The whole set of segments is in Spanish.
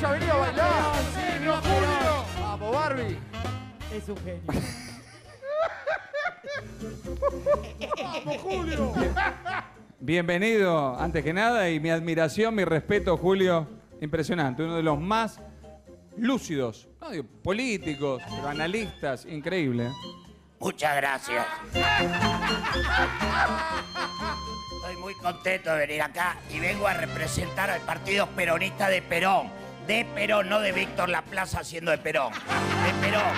haya venido a bailar. Sí, ¡No, no, Julio! Vamos, Barbie. Es un genio. Vamos, Julio. Bienvenido, antes que nada, y mi admiración, mi respeto, Julio. Impresionante, uno de los más lúcidos, no digo políticos, pero analistas, increíble. ¿eh? Muchas gracias. Estoy muy contento de venir acá y vengo a representar al Partido Peronista de Perón. De Perón, no de Víctor Laplaza haciendo de Perón. De Perón.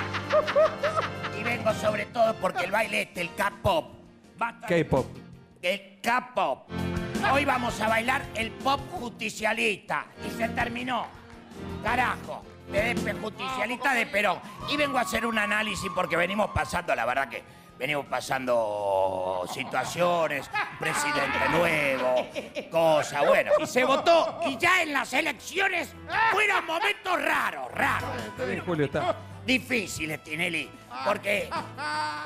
Y vengo sobre todo porque el baile este, el K-pop. K-pop. El K-pop. Hoy vamos a bailar el pop justicialista. Y se terminó. Carajo. PDP justicialista de Perón. Y vengo a hacer un análisis porque venimos pasando, la verdad que venimos pasando situaciones, presidente nuevo, cosas, bueno. Y se votó y ya en las elecciones fueron momentos raros, raros Está bien, Julio, está. difíciles, Tinelli, porque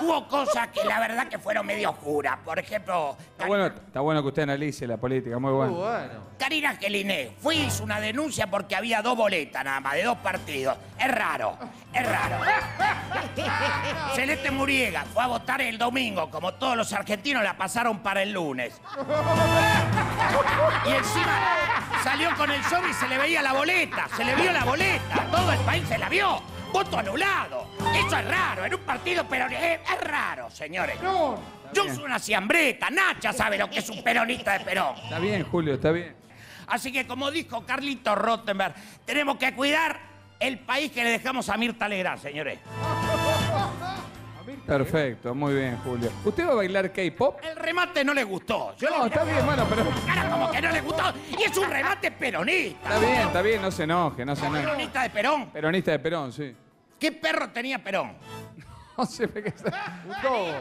hubo cosas que la verdad que fueron medio oscuras. Por ejemplo, Está bueno, está bueno que usted analice la política, muy Muy bueno. bueno. Karina Angeliné fue hizo una denuncia porque había dos boletas nada más, de dos partidos. Es raro, es raro. Celeste Muriega fue a votar el domingo, como todos los argentinos la pasaron para el lunes. Y encima salió con el show y se le veía la boleta, se le vio la boleta, todo el país se la vio. Voto anulado. Eso es raro, en un partido peronista. Es, es raro, señores. Yo soy una siambreta, Nacha sabe lo que es un peronista de Perón. Está bien, Julio, está bien. Así que, como dijo Carlito Rottenberg, tenemos que cuidar el país que le dejamos a Mirta Legrand, señores. Perfecto, muy bien, Julio. ¿Usted va a bailar K-pop? El remate no le gustó. Yo No, le está bien, bueno, pero. cara como que no le gustó. Y es un remate peronista. Está bien, está bien, no se enoje, no se enoje. Peronista de Perón. Peronista de Perón, sí. ¿Qué perro tenía Perón? No sé, ¿qué,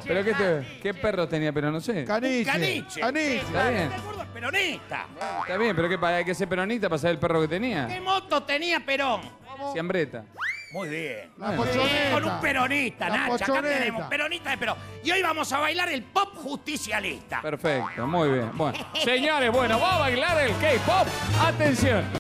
pero qué, te- qué perro tenía, pero no sé. Caniche. Caniche. Caniche. Está bien. El gordo es peronista. Está bien, pero ¿qué pa- hay que ser peronista para saber el perro que tenía? ¿Qué moto tenía Perón? Siambreta. Muy bien. La Bueno. pochoneta. Con un peronista, La Nacha. Acá pochoneta. tenemos peronista de Perón. Y hoy vamos a bailar el pop justicialista. Perfecto, muy bien. Bueno, señores, bueno, vamos a bailar el K-pop. Atención.